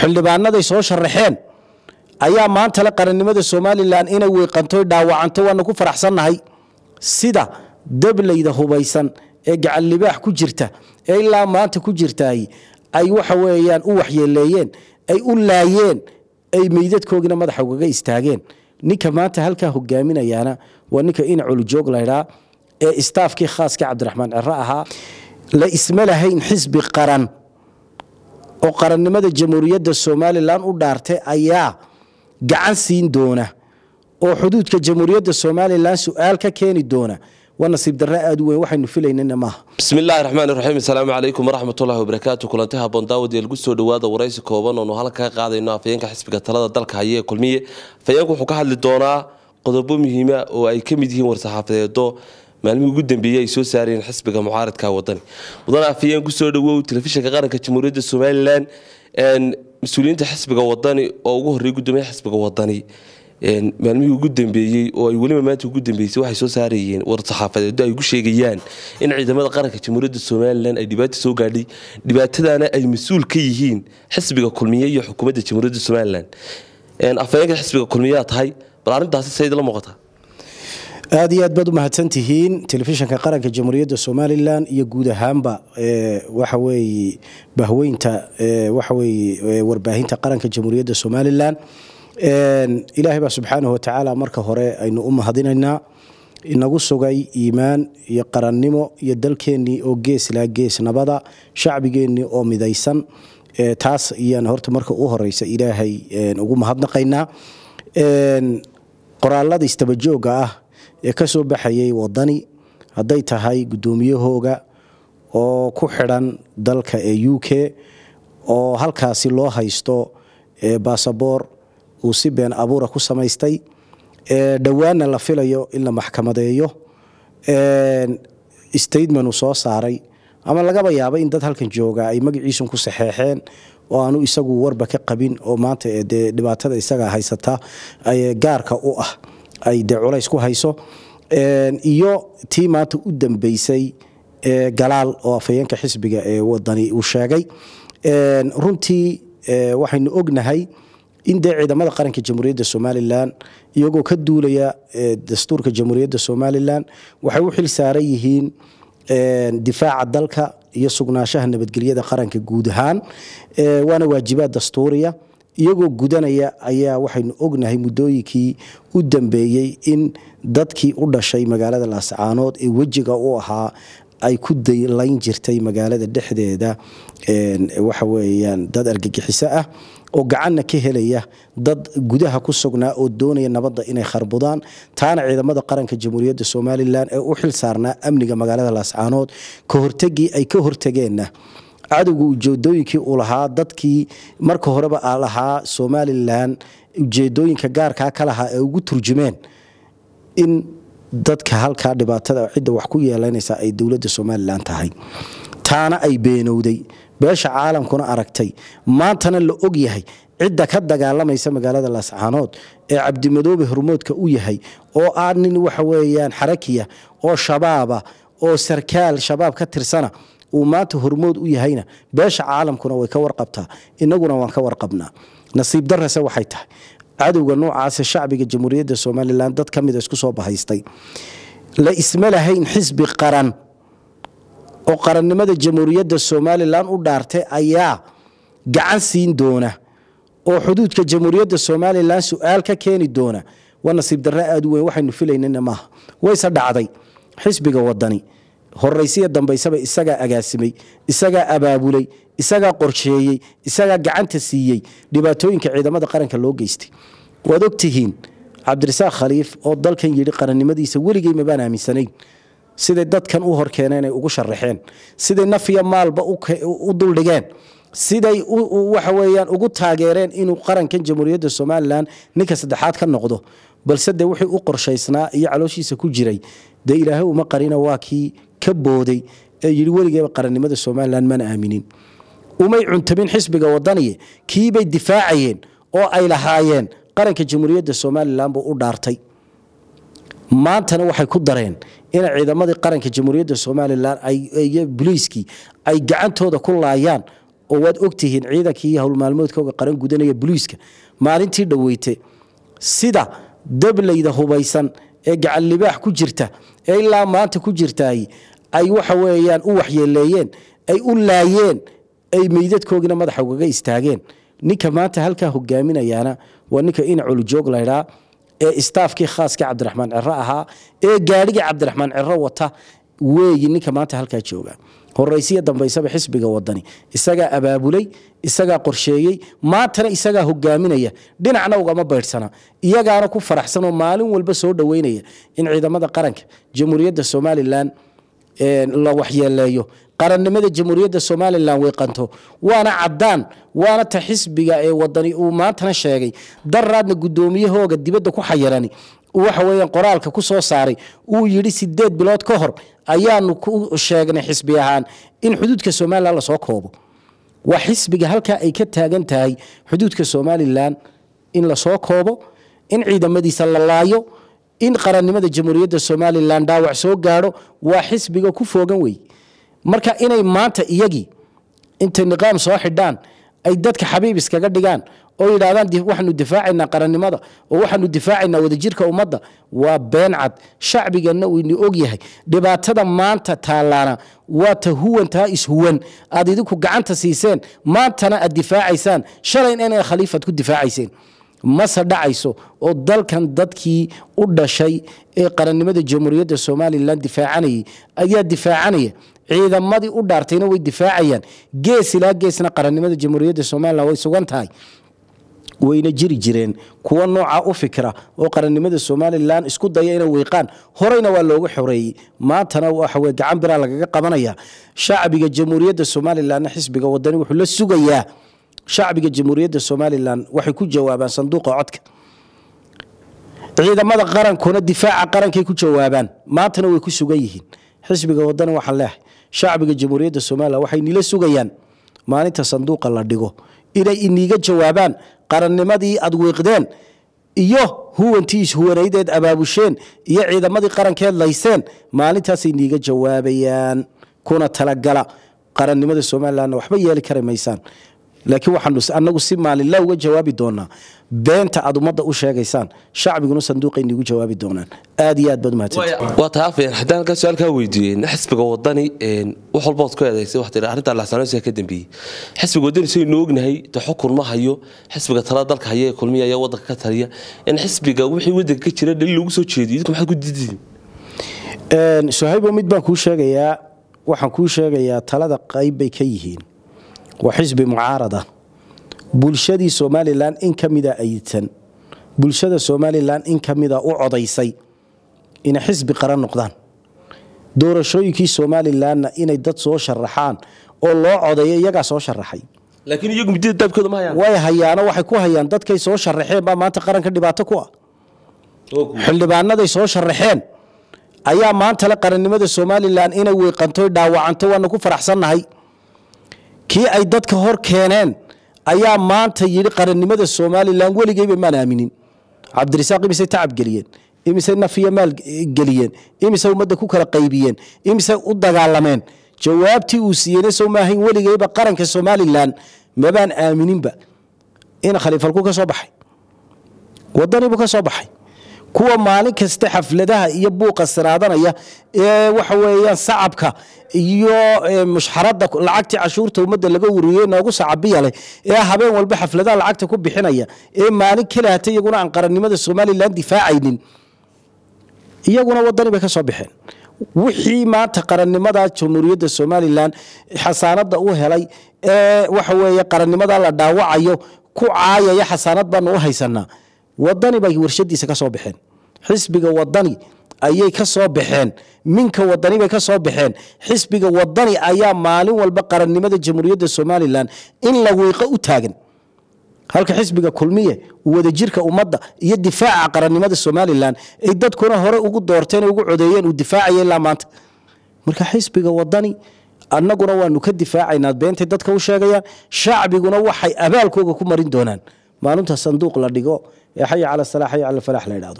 xildhibaanaday soo sharaxeen ayaa maanta le qarannimada somalilan inay weeqanto dhaawacanto waana ku faraxsannahay sida dablayda hubaysan ee gacan libaax ku jirta ee ilaa maanta ku jirtaay ay waxa weeyaan u waxyeeleeyeen ay u laayeen ay meydadkoogina madaxa ugaga istaageen. Ninka maanta halkaa hogaaminayaana waa ninka ina culujoog laydhaa ee istaafkii khaaska cabdiraxmaan cere ahaa. La isma lahayn xisbi qaran oo qarannimada jamhuuriyadda somalilan u dhaartay ayaa gacan siin doona oo xuduudka jamhuuriyadda somalilan su'aal ka keeni doona. Waa nasiib darre aad u weyn waxaynu filaynana maaha. Bismi illaahi raxmaan iraxiim asalaamu calaykum waraxmatullahi wabarakaatu kulanti haboon daawad ee lagu soo dhawaada waraysi kooban oonu halka ka qaadayno afayeenka xisbiga talada dalka haya ee kulmiye. Afayeenku wuxuu ka hadli doonaa qodobo muhiima oo ay ka mid yihiin war-saxaafadeedo maalmihii ugu dambeeyey ay soo saareen xisbiga mucaaradka wadani. Mudane afayeen ku soo dhawow telefishinka qaranka jamhuuriyadda somalilan mas'uuliyiinta xisbiga wadani oo ugu horreeyay gudoomiyaha xisbiga wadani. Maalmihii ugu dambeeyey oo ay weliba maanta ugu dambeysay waxay soo saarayeen war-saxaafadeedo ay ugu sheegayaan in ciidamada qaranka jamhuuriyadda somalilan ay dhibaato soo gaadhay. Dhibaatadana ay mas'uul ka yihiin xisbiga kulmiye iyo xukuumadda jamhuuriyadda somalilan. Afayeenka xisbiga kulmiyaa tahay bal arrintaasi sayd la muuqataa aad iyo aad baad u mahadsantihiin telefishinka qaranka jamhuuriyadda somalilan iyo guud ahaanba waxa weeye bahweynta waxa weeye warbaahinta qaranka jamhuuriyadda somalilan ilaahay baa subxaanahu watacaala marka hore aynu u mahadinaynaa. Inagu sugay iimaan iyo qarannimo iyo dalkeennii oo gees laa gees nabada shacbigeennii oo midaysan. Taas iyaan horta marka u horeysa ilaahay ugu mahadnaqaynaa. Qoraalada istabajooga ah ee ka soo baxayay wadani hadday tahay guddoomiyahooga oo ku xidhan dalka ee u k oo halkaasi loo haysto basaboor uu si been abuura ku samaystay dhowaanna la filayo in la maxkamadeeyo statement uu soo saaray. Ama lagaba yaaba in dad halkan jooga ay magaciisun ku saxeexeen oo aanu isagu warba ka qabin oo maanta dee dhibaatada isaga haysata gaarka u ah ay dee culays ku hayso iyo tii maanta u dambeysay galaal oo afayeenka xisbiga ee wadani uu sheegay. Runtii waxaynu ognahay in dee ciidamada qaranka jamhuuriyadda somalilan iyagoo ka duulaya dastuurka jamhuuriyadda somalilan waxay u xil saaran yihiin difaaca dalka iyo sugnaanshaha nabadgelyada qaranka guud ahaan. Waana waajibaad dastuuriya iyagoo gudanaya ayaa waxaynu ognahay muddooyinkii u dambeeyey in dadkii u dhashay magaalada laascaanood ee wejiga u ahaa ay ku daylayn jirtay magaalada dhexdeeda waxa weyaan dad argagixiso ah oo gacanna ka helaya dad gudaha ku sugnaa oo doonaya nabadda inay kharbudaan. Taana ciidamada qaranka jamhuuriyadda somalilan ee u xil saarnaa amniga magaalada laascaanood ka hortegii ay ka hortageenna cadowga ujeedooyinkii uu lahaa dadkii marka horeba a lahaa somalilan ujeedooyinka gaarkaa ka lahaa ee ugu turjumeen in dadka halkaa dhibaatada cidda wax ku yeelanaysa ay dowladda somalilan tahay. Taana ay beenowday beesha caalamkuna aragtay. Maantana la og yahay cidda ka dagaalamaysa magaalada laascaanood ee cabdimadoobe hormoodka u yahay oo ah nin waxa weyaan xarakiya oo shabaaba oo sarkaal shabaab ka tirsana uu maanta hormood u yahayna beesha caalamkuna way ka warqabtaa inaguna waan ka warqabnaa. Nasiib darase waxay tahay. Cadowga noocaase shacbiga jamhuuriyadda somalilan dad ka isku soo bahaystay. La isma lahayn xisbi qaran oo qarannimada jamhuuriyadda somalilan u dhaartay ayaa gacan siin doona oo xuduudka jamhuuriyadda somalilan su'aal ka keeni doona. Waa nasiib darre aad u weyn waxaynu filaynana maaha. Wayse dhacday xisbiga wadani horaysiya dambaysaba isagaa agaasimay isagaa abaabulay isagaa qorsheeyey isagaa gacanta siiyey dhibaatooyinka ciidamada qaranka loo geystay. Waad ogtihiin cabdirasaaq khaliif oo dalkan yidhi qarannimadiisa weligey mabaan aaminsanayn. Siday dadkan u horkeeneen ay ugu sharaxeen siday nafiya maalba u duldhigeen siday waxa weyaan ugu taageereen inuu qarankan jamhuuriyadda somalilan ninka saddexaad ka noqdo balse de wixii u qorshaysnaa iyo calooshiisa ku jiray. Dee ilaahay uma qarina waa kii ka booday ee yidhi weligeeba qarannimada somalilan mana aaminin. Umay cuntamin xisbiga wadaniye kiibay difaacayeen oo ay lahaayeen. Qaranka jamhuuriyadda somalilan buu u dhaartay. Maantana waxay ku dareen in ciidamadii qaranka jamhuuriyadda somalilan boliiskii ay gacantooda ku laayaan. Oo waad ogtihiin ciidankii howlmaalmoodkooga qaran gudanaya boliiska. Maalintii dhoweyte sida dablayda hubaysan ee gacan libaax ku jirta ee ilaa maanta ku jirtaay ay waxa weeyaan u waxyeeleeyeen ay u laayeen ay meydadkoogina madaxa ugaga istaageen. Ninka maanta halkaa hogaaminayaana waa ninka in culujoog laydhaa ee istaafkii khaaska cabdiraxmaan ciro ahaa ee gaadhigii cabdiraxmaan ciro wata weeyi ninka maanta halkaa jooga horaysiya dambaysaba xisbiga wadani isagaa abaabulay isagaa qorsheeyey maantana isagaa hogaaminaya dhinacna ugama baydhsana iyagaana ku faraxsanoo maalin walba soo dhoweynaya. In ciidamada qaranka jamhuuriyadda somalilan la waxyeeleeyo. Qarannimada jamhuuriyadda somalilan weeqanto. Waana cadaan waana ta xisbiga ee wadani uu maantana sheegay. Daraadna gudoomiyahooga dibadda ku xayirani waxa weeyaan qoraalka ku soo saaray uu yidhi sideed bilood ka hor ayaanu ku sheegnay xisbi ahaan in xuduudka somalilan la soo koobo. Waa xisbiga halkaa ay ka taagan tahay xuduudka somalilan in la soo koobo in ciidamadiisa la laayo in qarannimada jamhuuriyadda somalilan dhaawac soo gaadho waa xisbiga ku foogan wey marka inay maanta iyagii intay niqaam soo xidhaan ay dadka xabiib iskaga dhigaan oo yidhahdaan waxaanu difaacaynaa qarannimada oo waxaanu difaacaynaa wadajirka ummadda waa been cad. Shacbiganna uu ini ogyahay dhibaatada maanta taalaana waa ta huwantaa ishuwan aad idinku gacanta siiseen maantana aad difaacaysaan. Shalayna inay khaliifad ku difaacayseen. Mase dhacayso oo dalkan dadkii u dhashay ee qarannimada jamhuuriyadda somalilan difaacanayay ayaa difaacanaya. Ciidamadii u dhaartayna way difaacayaan. Gees ilaa geesna qarannimada jamhuuriyadda somalilan way sugan tahay wayna jiri jireen. Kuwa noocaa u fikra oo qarannimada somalilan isku daya inay weyqaan horeyna waa looga xoreeyey maantana waxawe gacan biraa lagaga qabanaya. Shacbiga jamhuuriyadda somalilanna xisbiga wadani wuxuu la sugayaa. Shacbiga jamhuuriyadda somalilan waxay ku jawaabaan sanduuqa codka. Ciidamada qarankuna difaaca qarankay ku jawaabaan. Maantana way ku sugan yihiin. Xisbiga wadani waxaan leehay shacbiga jamhuuriyadda somalilan waxay nila sugayaan. Maalinta sanduuqa la dhigo. Inay iniiga jawaabaan qarannimadii aad wiiqdeen iyo huwantii ishuwanaydeed abaabusheen iyo ciidamadii qarankeed layseen maalintaasay niiga jawaabayaan kuna talagala. Qarannimada somalilanna waxba yeeli kari maysaan. Laakiin waxaanu anagu si maalinla uga jawaabi doonaa beenta aad ummadda u sheegaysaan shacbiguna sanduuqay niigu jawaabi doonaan. Aad iyo aad baad afayeen haddaan halkaa weydiiyey xisbiga wadani wax walba ood ku eedaysay tihi arrintaa laxsanaansiga ka dambeeyey. Xisbiga wadani saynu ognahay de xukun ma hayo. Xisbiga talada dalka haya ee kulmiya ayaa waddanka ka taliya. In xisbiga wixii waddanka ka jira dhalin loogu soo jeediyo idinku maxaad ku diideen suhaybo mid baan kuu sheegayaa waxaan kuu sheegayaa talada qayb bay ka yihiin. Waa xisbi mucaarada bulshadii somalilan in ka mida ayidsan bulshada somalilan in ka mida u codaysay. Inay xisbi qaran noqdaan. Doorashooyinkii somalilanna inay dad soo sharaxaan oo loo codeeyo iyagaa soo sharaxay. Way hayaano waxay ku hayaan dadkay soo sharaxeen baa maanta qaranka dhibaato ku ah. Xildhibaanaday soo sharaxeen ayaa maanta le qarannimada somalilan inay weyqantoy dhaawacanto waana ku faraxsannahay. Kii ay dadka hor keeneen ayaa maanta yidhi qarannimada somalilan weligeyba maan aaminin. Cabdirasaaq imisay tacab geliyeen imisay nafiya maal geliyeen imisay ummadda ku kala qaybiyeen imisay u dagaalameen. Jawaabtii uu siiyeyna sow maahayn weligeyba qaranka somalilan mabaan aamininba in khaliifalku ka soo baxay. Wadanibu ka soo baxay kuwa maalin kasta xafladaha iyo buuqa siraadanaya ee waxa weeyaan sacabka iyo mushxarada lacagtii cashuurta ummadda laga wariyey noogu sacabiya leh ee habeen walba xafladaha lacagta ku bixinaya ee maalin kalaata iyaguna aan qarannimada somalilan difaacaynin. Iyaguna wadani bay ka baxeen wixii maanta qarannimada jamhuuriyadda somalilan xasaanada u helay ee waxa weeye qarannimada la dhaawacayo ku caayaya xasaanad baanu u haysanaa wadani bay warshadiisa ka soo baxeen. Xisbiga wadani ayay ka baxeen. Minka wadani bay ka baxeen. Xisbiga wadani ayaa maalin walba qarannimada jamhuuriyadda somalilan in la wiiqo u taagan. Halka xisbiga kulmiye wadajirka ummadda iyo difaaca qarannimada somalilan ay dadkuna hore ugu doorteen ugu codeeyeen uu difaacaya ilaa maanta. Marka xisbiga wadani annaguna waanu ka difaacaynaa beentay dadka u sheegayaan shacbiguna waxay abaalkooga ku marin doonaan maalinta sanduuq la dhigo ee xaya cala salaa xaya cala falax la idhahdo